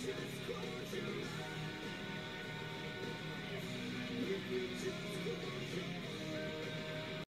Just